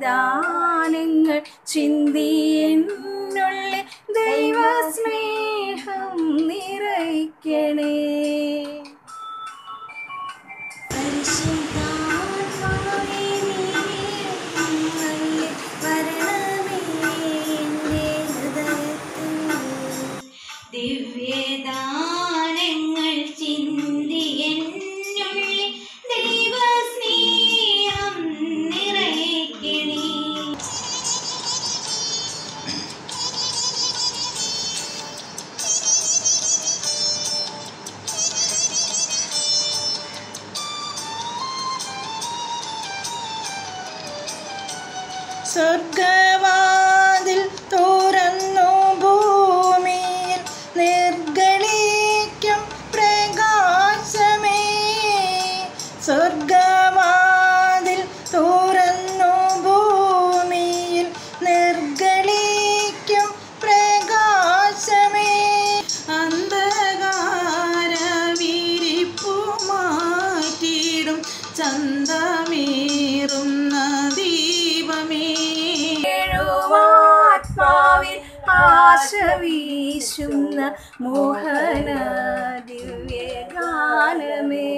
വരദാനങ്ങൾ ചിന്തിയെന്നുള്ളിൽ ദൈവസ്നേഹം നിറയ്ക്കണേ. സ്വർഗവാതിൽ തുറന്നു ഭൂമിയിൽ നിർഗളിക്കും പ്രകാശമേ. സ്വർഗവാതിൽ തുറന്നു ഭൂമിയിൽ നിർഗളിക്കും പ്രകാശമേ. അന്ധകാരവിരിപ്പു മാറ്റിയിടും ചന്തമേറുന്ന ആശ വീശുന്ന മോഹന ദിവ്യഗാനമേ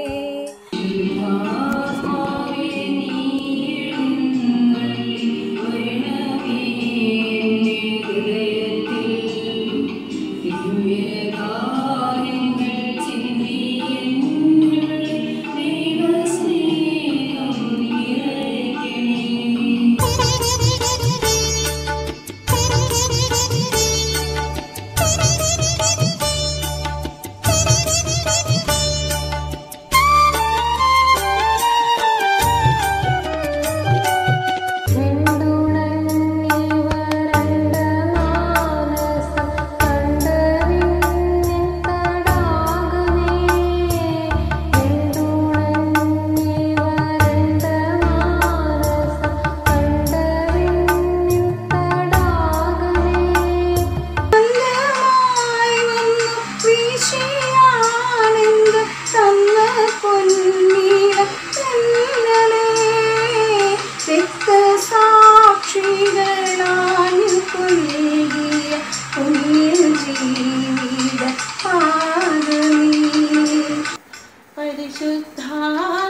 れで出発